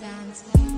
dance.